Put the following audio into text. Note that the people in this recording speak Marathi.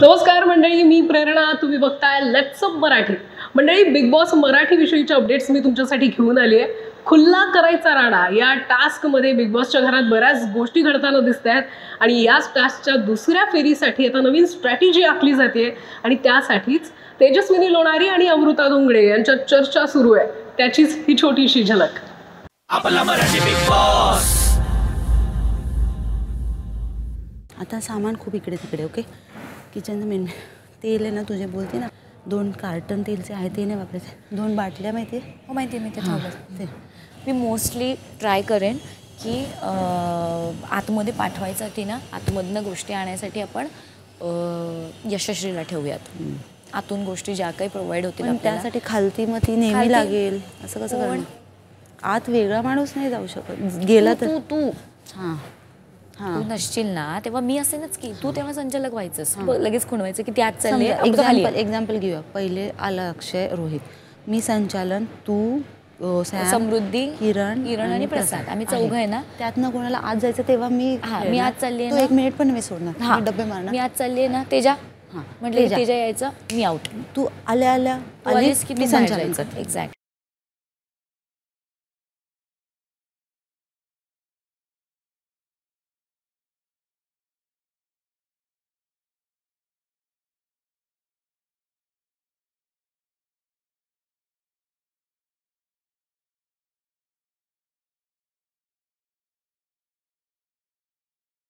नमस्कार मंडळी मी प्रेरणा तुम्ही बघताय लेट्स अप मराठी. मंडळी बिग बॉस मराठी विषयीचे अपडेट्स मी तुमच्यासाठी घेऊन आली आहे. खुल्ला करायचा राडा या टास्कमध्ये बिग बॉसच्या घरात बऱ्याच गोष्टी घडताना दिसत आहेत. आणि याच टास्कच्या दुसऱ्या फेरीसाठी आता नवीन स्ट्रॅटेजी आखली जाते. आणि त्यासाठीच तेजस्विनी लोणारी आणि अमृता धोंगडे यांच्यात चर्चा सुरू आहे. त्याचीच ही छोटीशी झलक. आपला मराठी बिग बॉस आता सामान खूप इकडे तिकडे ओके किचनचं मेन तेल आहे ना तुझे बोलते ना दोन कार्टन तेलचे आहे ते नाही वापरायचे दोन बाटल्या माहिती आहे? हो माहिती आहे मी ते हां, ठेवलं ते. मी मोस्टली ट्राय करेन की आतमध्ये पाठवायसाठी ना आतमधनं गोष्टी आणण्यासाठी आपण अं, यशस्वीला ठेवूयात. आतून गोष्टी ज्या काही प्रोव्हाइड होतील त्यासाठी खालती मग ती नेहमी? लागेल. असं कसं आत वेगळा माणूस नाही जाऊ शकत. गेला तू तर. तू. हां. तू नसशील ना तेव्हा मी असेनच की तू तेव्हा संचालक व्हायचंस. ब- लगेच खुणवायचं की ती आत चालली आहे, अमृता खाली एक्झाम्पल. एक्झाम्पल घेऊया. पहिले आला अक्षय रोहित. मी संचालन तू समृद्धी, किरण किरण आणि प्रसाद. आम्ही चौघं आहे. ना? त्यातनं कोणाला आज जायचं तेव्हा मी. मी आज चालली? एक मिनिट पण मी सोडणार. हा. डब्बे मारणार. मी आज चालली आहे ना? तेजा? हां, म्हटलं तेजा. यायचं मी आउट तू आल्या आल्या आलीस की मी संचालन एक्झॅक्ट